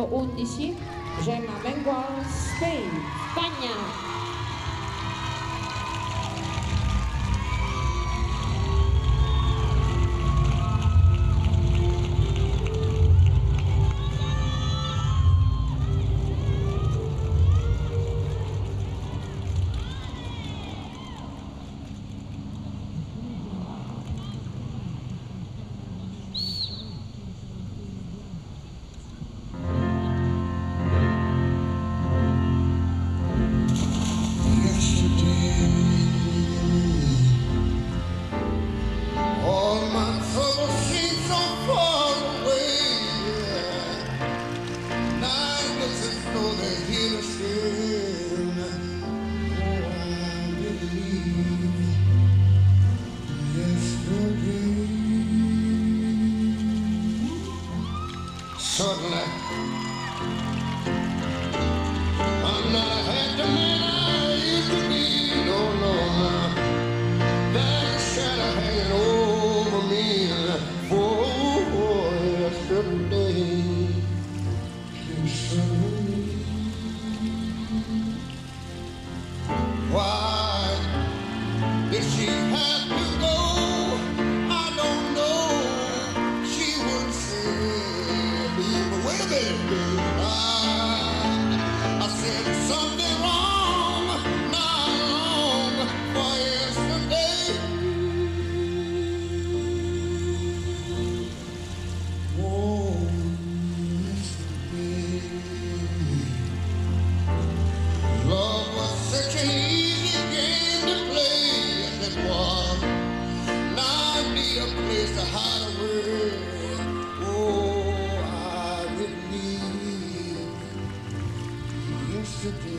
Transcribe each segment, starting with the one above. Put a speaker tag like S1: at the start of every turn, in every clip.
S1: 11 Gemma Bengual Spain.
S2: Spagna.
S3: need a place to hide away. Oh, I
S1: you.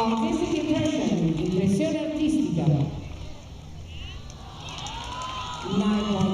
S1: Artistic Impression, impresión artística. Nine